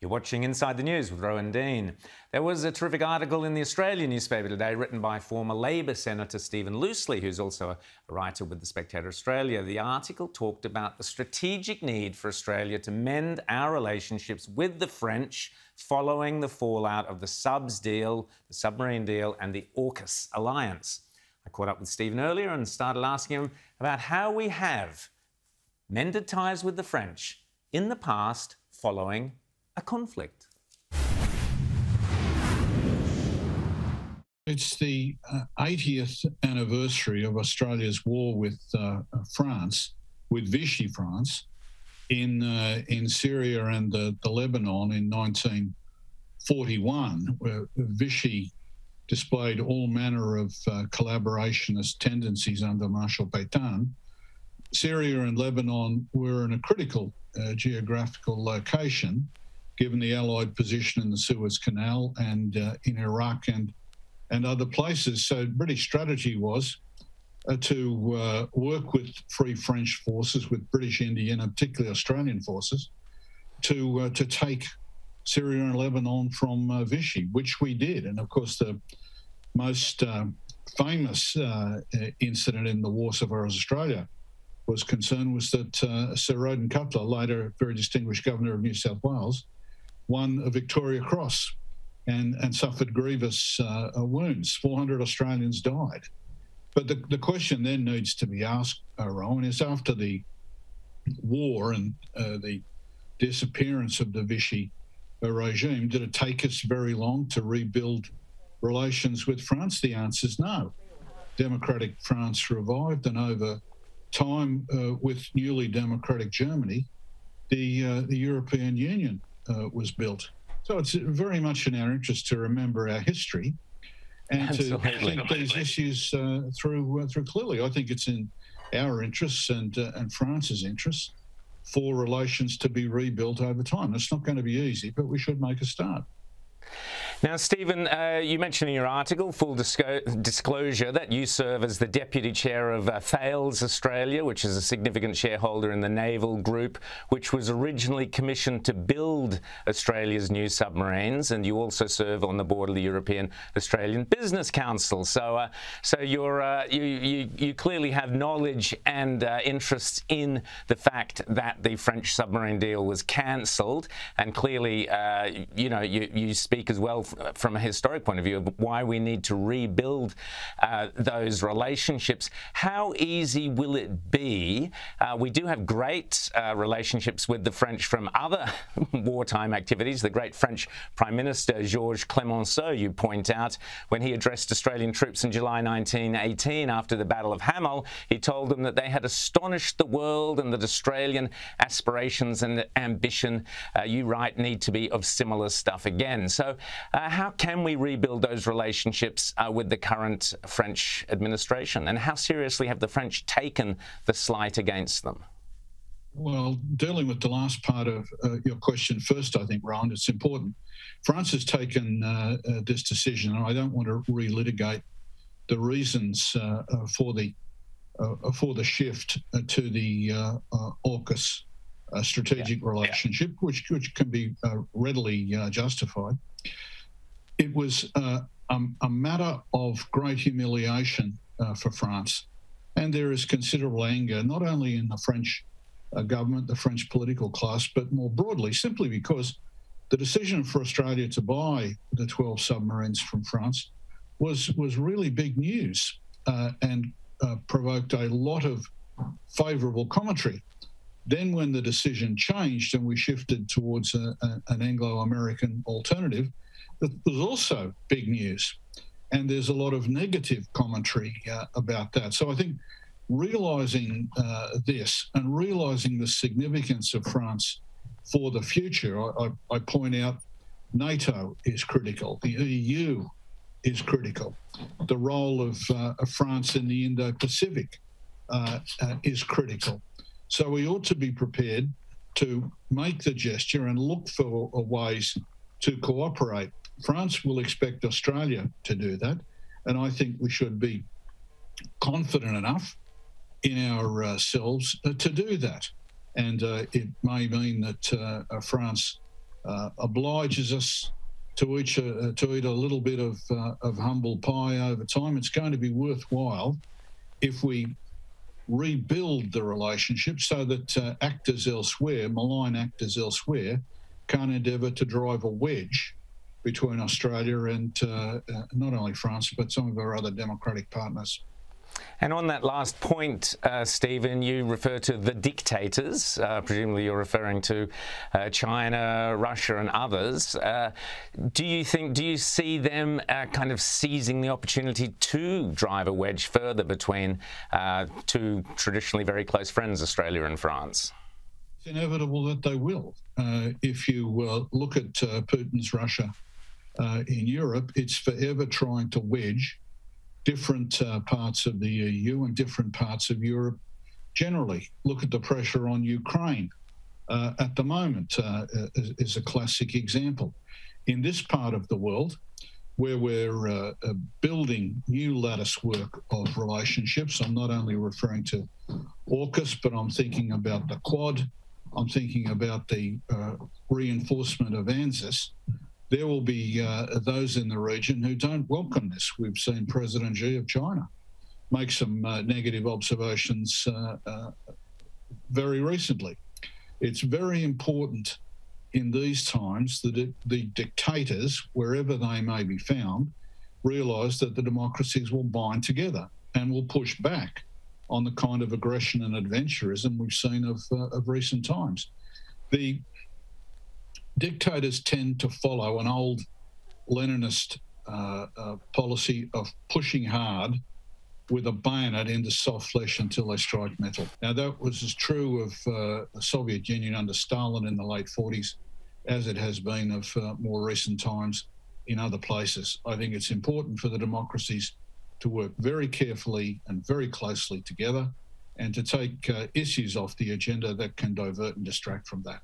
You're watching Inside the News with Rowan Dean. There was a terrific article in the Australian newspaper today written by former Labor Senator Stephen Loosley, who's also a writer with the Spectator Australia. The article talked about the strategic need for Australia to mend our relationships with the French following the fallout of the subs deal, the submarine deal, and the AUKUS alliance. I caught up with Stephen earlier and started asking him about how we have mended ties with the French in the past following a conflict? It's the uh, 80th anniversary of Australia's war with uh, France, with Vichy France, in uh, in Syria and the, the Lebanon in 1941, where Vichy displayed all manner of uh, collaborationist tendencies under Marshal Pétain. Syria and Lebanon were in a critical uh, geographical location given the Allied position in the Suez Canal and uh, in Iraq and and other places. So British strategy was uh, to uh, work with Free French forces, with British Indian and particularly Australian forces, to uh, to take Syria and Lebanon from uh, Vichy, which we did. And of course, the most uh, famous incident in the War so far as Australia was concerned was that Sir Roden Cutler, later very distinguished governor of New South Wales, won a Victoria Cross and, and suffered grievous uh, uh, wounds. 400 Australians died. But the, the question then needs to be asked, uh, Rowan, is after the war and uh, the disappearance of the Vichy regime, did it take us very long to rebuild relations with France? The answer is no. Democratic France revived, and over time, uh, with newly democratic Germany, the, uh, the European Union was built. So it's very much in our interest to remember our history and Absolutely. to think these issues uh, through uh, through clearly. I think it's in our interests and uh, and France's interests for relations to be rebuilt over time. It's not going to be easy, but we should make a start. Now, Stephen, uh, you mentioned in your article, full disclosure, that you serve as the deputy chair of uh, Thales Australia, which is a significant shareholder in the naval group, which was originally commissioned to build Australia's new submarines, and you also serve on the board of the European Australian Business Council. So, uh, so you're, uh, you, you, you clearly have knowledge and uh, interest in the fact that the French submarine deal was cancelled, and clearly, uh, you know, you, you speak as well from a historic point of view of why we need to rebuild uh, those relationships. How easy will it be? Uh, we do have great uh, relationships with the French from other wartime activities. The great French Prime Minister Georges Clemenceau, you point out, when he addressed Australian troops in July 1918 after the Battle of Hamel, he told them that they had astonished the world and that Australian aspirations and ambition, uh, you write, need to be of similar stuff again. So, uh, how can we rebuild those relationships uh, with the current French administration? And how seriously have the French taken the slight against them? Well, dealing with the last part of uh, your question first, I think, Rowan, it's important. France has taken uh, uh, this decision, and I don't want to relitigate the reasons uh, for the for the shift to the AUKUS strategic yeah. relationship, yeah. which which can be readily justified it was uh, um, a matter of great humiliation uh, for France. And there is considerable anger, not only in the French uh, government, the French political class, but more broadly, simply because the decision for Australia to buy the 12 submarines from France was, was really big news uh, and uh, provoked a lot of favourable commentary. Then, when the decision changed and we shifted towards a, a, an Anglo American alternative, that was also big news. And there's a lot of negative commentary uh, about that. So I think realizing uh, this and realizing the significance of France for the future, I, I, I point out NATO is critical, the EU is critical, the role of, uh, of France in the Indo Pacific uh, uh, is critical. So we ought to be prepared to make the gesture and look for ways to cooperate. France will expect Australia to do that. And I think we should be confident enough in ourselves uh, to do that. And uh, it may mean that uh, France uh, obliges us to each uh, to eat a little bit of uh, of humble pie over time. It's going to be worthwhile if we rebuild the relationship so that uh, actors elsewhere, malign actors elsewhere, can't endeavour to drive a wedge between Australia and uh, uh, not only France but some of our other democratic partners. And on that last point, uh, Stephen, you refer to the dictators. Uh, presumably, you're referring to uh, China, Russia, and others. Uh, do you think? Do you see them uh, kind of seizing the opportunity to drive a wedge further between uh, two traditionally very close friends, Australia and France? It's inevitable that they will. if you look at Putin's Russia in Europe, it's forever trying to wedge different uh, parts of the EU and different parts of Europe generally. Look at the pressure on Ukraine uh, at the moment uh, is, is, a classic example. In this part of the world, where we're uh, uh, building new lattice work of relationships, I'm not only referring to AUKUS, but I'm thinking about the Quad, I'm thinking about the uh, reinforcement of ANZUS there will be uh, those in the region who don't welcome this. We've seen President Xi of China make some uh, negative observations uh, uh, very recently. It's very important in these times that the dictators, wherever they may be found, realise that the democracies will bind together and will push back on the kind of aggression and adventurism we've seen of, uh, of recent times. The dictators tend to follow an old Leninist uh, uh, policy of pushing hard with a bayonet into soft flesh until they strike metal. Now, that was as true of uh, the Soviet Union under Stalin in the late 40s as it has been of uh, more recent times in other places. I think it's important for the democracies to work very carefully and very closely together and to take uh, issues off the agenda that can divert and distract from that.